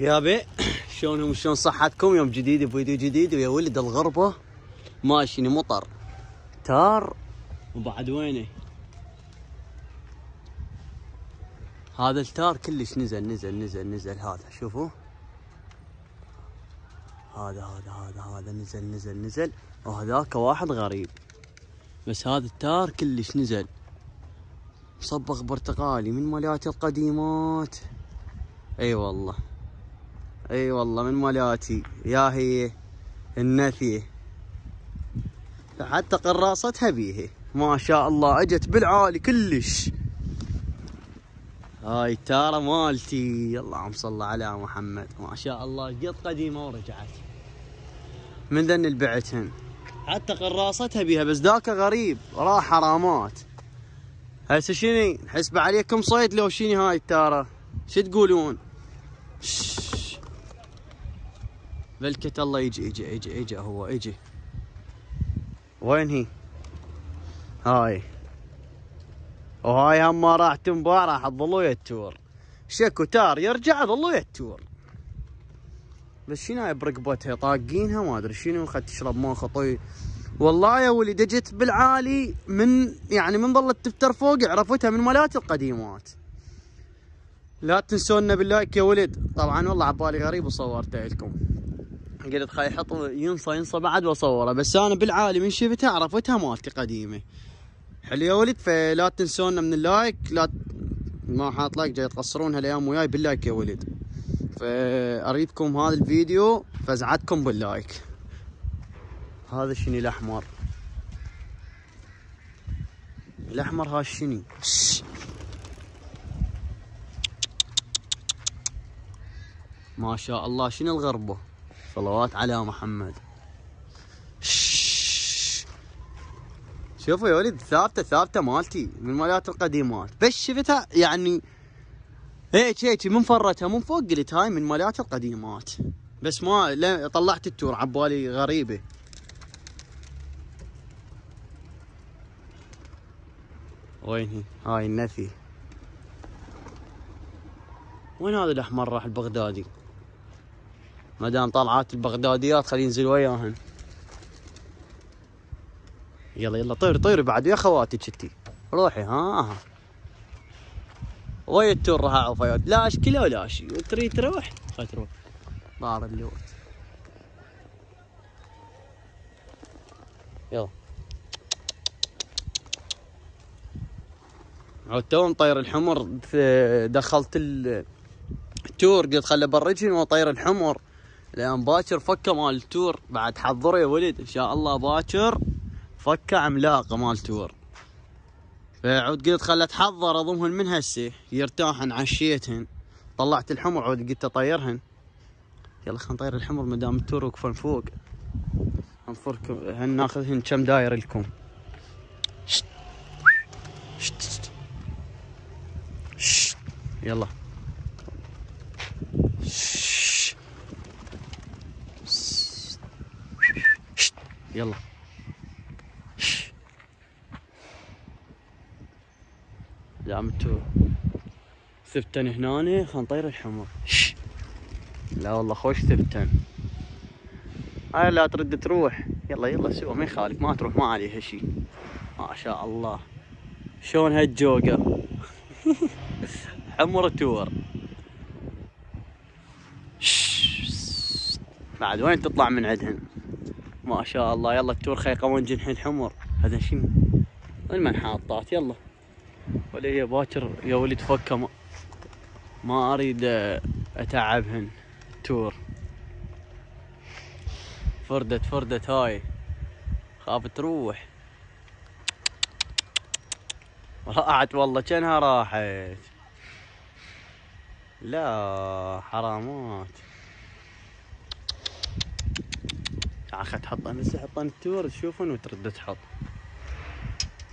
يابي شلونهم؟ شلون صحتكم؟ يوم جديد بفيديو جديد ويا ولد الغربة. ماشيني مطر. تار. وبعد وينه؟ هذا التار كلش نزل نزل نزل نزل. هذا شوفوا. هذا هذا هذا هذا نزل نزل نزل. وهذاك واحد غريب. بس هذا التار كلش نزل. مصبغ برتقالي من ماليات القديمات. أي والله. اي والله من مالياتي يا هي النثيه حتى قراصتها بيه ما شاء الله اجت بالعالي كلش. هاي تارة مالتي. اللهم صل على محمد. ما شاء الله قد قديمة ورجعت. من ذن اللي بعتهن حتى قراصتها بيها بس ذاك غريب. راح حرامات. هسه شني نحسب عليكم صيد لو شني هاي التارة؟ شو تقولون؟ بلكت الله يجي يجي يجي يجي هو يجي. وين هي؟ هاي. وهاي هم ما راح تنباع راح تظلوا يتور شكو تار يرجع ظلوا يتور بس شنو هاي برقبتها طاقينها؟ ما أدري. شنو؟ خد تشرب ماء خطي والله يا ولد اجت بالعالي من يعني من ظلت تفتر فوق عرفتها من مالات القديمات. لا تنسونا بال like يا ولد. طبعا والله عبالي غريب وصورته لكم. قلت خلي يحط ينصى ينصى بعد واصوره بس أنا بالعالي من شفتها عرفتها مالتي قديمة. حلو يا ولد فلا تنسونا من ال like لا ما حاط لايك جاي تقصرون هالايام وياي بال like يا ولد. فاريدكم هذا الفيديو فزعتكم بال like. هذا شني الأحمر؟ الأحمر ها شني ما شاء الله شنو الغربة؟ صلوات على محمد. شوفوا يا ولد ثابتة ثابتة مالتي من مالات القديمات بس شفتها يعني هيك هيك من فرتها من فوق قلت هاي من مالات القديمات بس ما طلعت التور عبالي غريبة وين هي؟ هاي النفي وين هذا الأحمر راح البغدادي؟ ما دام طلعات البغداديات خلينا ننزل وياهن يلا يلا طيري طيري بعد يا خواتي شتي روحي ها وين التور راح عفيات لا اشكله ولا شيء تريد تروح؟ خل تروح. ضار اللوت. يلا. عود تو مطير الحمر دخلت ال- التور قلت خله برجن وطير الحمر. لأن باكر فكة مال التور بعد حضره يا ولد إن شاء الله باكر فكة عملاقة مال تور فعود قلت خله تحضر اضمهن من هسه يرتاحن عشيتهن طلعت الحمر عود قلت أطيرهن يلا خلينا نطير الحمر ما دام التور وقفن فوق انفركم هن ناخذهن كم داير لكم. شت. شت. شت. يلا شت. شت. يلا. التور ثبتن هنا خلينا نطير الحمر. لا والله خوش ثبتن. هاي لا ترد تروح. يلا يلا سوى. ما يخالف ما تروح ما عليها شيء ما شاء الله. شلون هالجوقة حمر تور. بعد وين تطلع من عندهن ما شاء الله. يلا التور خيقة وين جنح الحمر. هذا شنو؟ وين حاطات يلا. ولا هي باكر يا ولد فكة ما, ما أريد اتعبهن تور. فردت فردت هاي. خاف تروح. راحت والله كأنها راحت. لا حرامات. أخي تحط امس حطن التور تشوفن وترد تحط.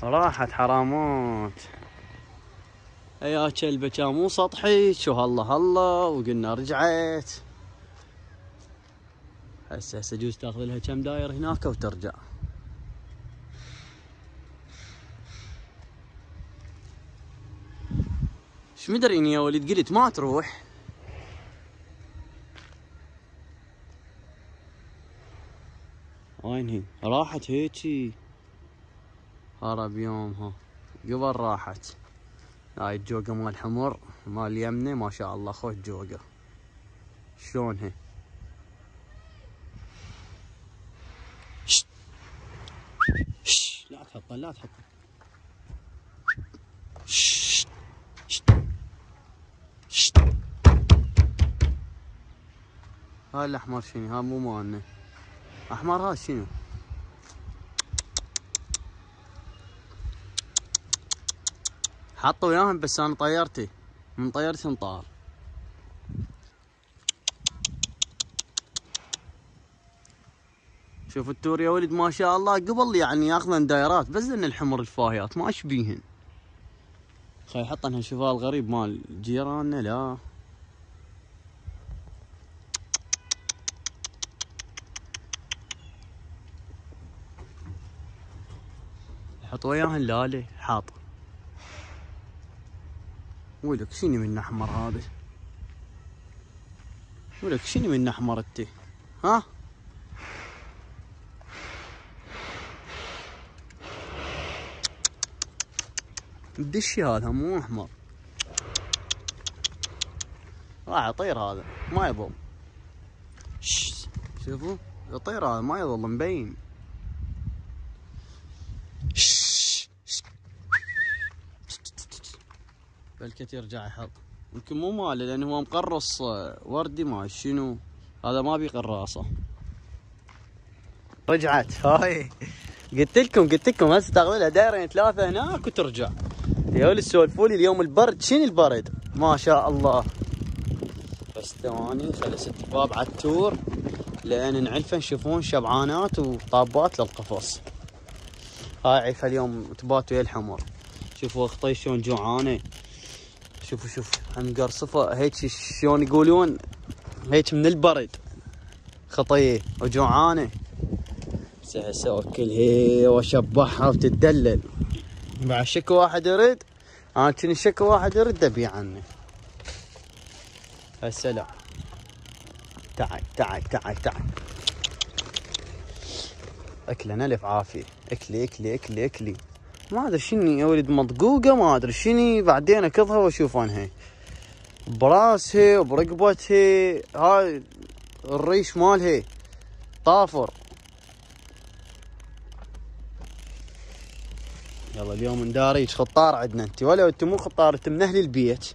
راحت حرامات يا كلبة كان مو سطحي؟ شو هلا هلا وقلنا رجعت. هسه هسه جوز تاخذ لها كم داير هناك وترجع. إيش مدري إني يا ولد قلت ما تروح. وين هي راحت هيجي هرب يومها. قبل راحت. هاي الجوقة مال حمر مال يمني ما شاء الله خوش جوقة. شلون هي لا تحطه لا تحطه. هاي الأحمر شنو؟ ها مو مالنا. أحمر هذا شنو؟ حطوا وياهم بس أنا طيرتي. من طيرتي انطار شوف التور يا ولد ما شاء الله قبل يعني ياخذن دايرات بس إن الحمر الفاهيات ما أشبيهن. خي يحط انها شوفها الغريب مال جيراننا لا. يحط وياهن لالي حاط. ولك شنو من أحمر هذا؟ ولك شنو من أحمر انت ها؟ بدشي هذا مو أحمر. راح يطير هذا ما يظل. شوفوا يطير هذا ما يظل مبين. بلكت يرجع يحط يمكن مو ماله لأنه هو مقرص وردي ما شنو. هذا ما بي قراصه رجعت. هاي. قلت لكم قلت لكم هسه تاخذ دايرين ثلاثة هناك وترجع. يا ولد سولفوا لي اليوم البرد. شنو البرد؟ ما شاء الله. بس ثواني خلي أسد باب على التور لأن نعلفه نشوفون شبعانات وطابات للقفص. هاي عيفة اليوم تبات ويا الحمر. شوفوا أخطي شلون جوعانة. شوفوا شوف هم قرصفه. هيك شلون يقولون؟ هيك من البرد. خطيه وجوعانه. هسه اوكلها واشبعها وتدلل بعد شكو واحد يرد. أنا كني شكو واحد يرد ابيع عنه. السلام. تعال تعال تعال تعال. اكله نلف عافية. أكلي أكلي أكلي أكلي. ما أدري شني يا ولد مطقوقه ما أدري شني بعدين أكضها واشوف عنها براسها وبرقبتها هاي الريش مالها. طافر. يلا اليوم نداريج خطار عندنا أنت. ولا أنت مو خطار أنت من أهل البيت.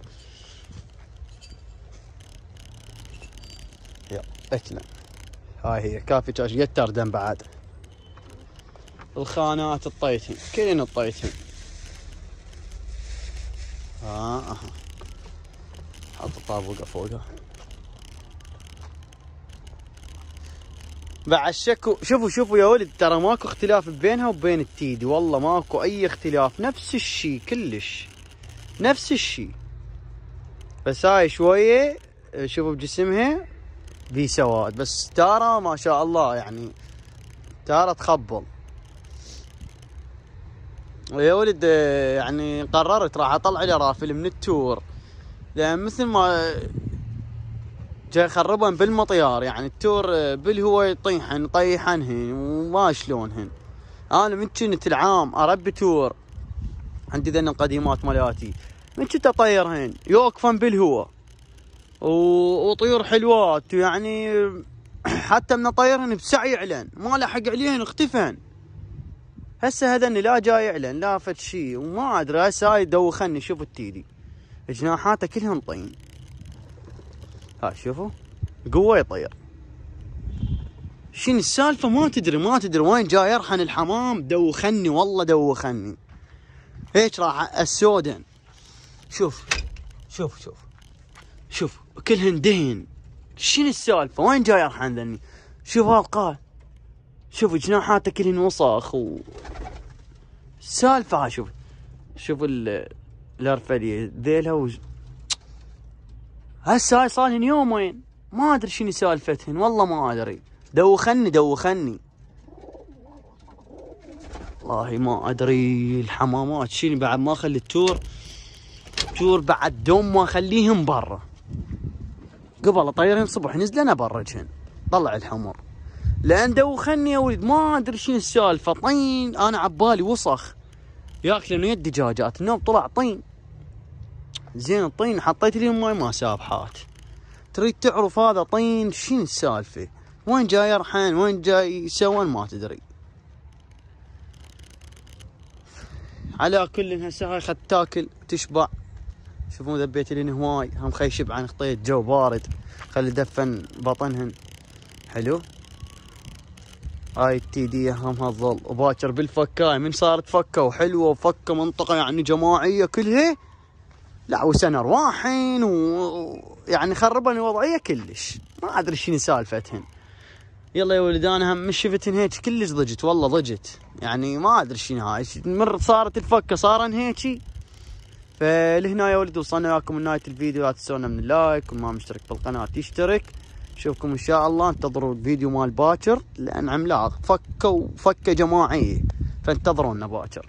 يلا اكله هاي هي كافي تاش يتر دم بعد. الخانات الطيتهن كلين الطيتهن ها آه. حط الطابوقه فوقها بعد شكو شوفوا شوفوا يا ولد ترى ماكو اختلاف بينها وبين التيدي. والله ماكو أي اختلاف. نفس الشي كلش. نفس الشي. بس هاي شوية شوفوا بجسمها. في سواد. بس تارا ما شاء الله يعني تارا تخبل. يا ولد يعني قررت راح أطلع لي رافل من التور. لأن مثل ما جاي خربن بالمطيار يعني التور بالهواء يطيحن يطيحنهن وما شلونهن أنا من كنت العام أربي تور. عندي ذن القديمات مالاتي. من كنت اطيرهن يوقفن بالهواء وطيور حلوات يعني حتى من أطيرهن بسع يعلن. ما لحق عليهن اختفن. هسه هذني لا جاي يعلن لا فد شيء وما أدري هسه هاي دوخني شوف التيدي جناحاته كلهم طين. ها شوفوا. قوة يطير. شنو السالفة؟ ما تدري ما تدري. وين جاي؟ يرحن الحمام. دوخني والله دوخني. هيك راح السودن شوف شوف شوف. شوف كلهن دهن. شنو السالفة؟ وين جاي يرحن ذني؟ شوف هالقال. شوف جناحاته كلهن وسخ و السالفه شوف. شوف الارفليه ذيلها و... هسه هاي صار يومين. ما أدري شنو سالفتهن والله ما أدري. دوخني دوخني. والله ما أدري الحمامات شنو بعد ما أخلي التور تور بعد دوم ما أخليهم برا. قبل أطيرهم صبح نزلنا برا جهن طلع الحمر. لأن دوخني يا ولد ما أدري شنو السالفة. طين أنا عبالي وسخ. ياكلون يد دجاجات النوم طلع طين. زين الطين حطيت لي ماي ما سابحات. تريد تعرف هذا طين؟ شنو السالفة؟ وين جاي يرحن وين جاي يسوون ما تدري. على كل هسه هاي خد تاكل تشبع. شوفون ذبيت لي هواي هم خي شبعا خطيت جو بارد. خلي دفن بطنهن. حلو؟ هاي التيدية هم هالظل وباكر بالفكاية من صارت فكة وحلوة وفكة منطقة يعني جماعية كلها. لا وسنة ارواحين ويعني خربن الوضعية كلش. ما أدري شنو سالفتهن. يلا يا ولد أنا هم مش شفتن هيك؟ كلش ضجت والله ضجت. يعني ما أدري شنو هاي. مر صارت الفكة صارن هيك. فلهنا يا ولد وصلنا وياكم لنهايه الفيديو. لا تنسونا من اللايك وما مشترك بالقناه يشترك اشوفكم إن شاء الله. انتظروا الفيديو مال باكر لأن عملاق فكه وفكه جماعيه فانتظرونا باكر.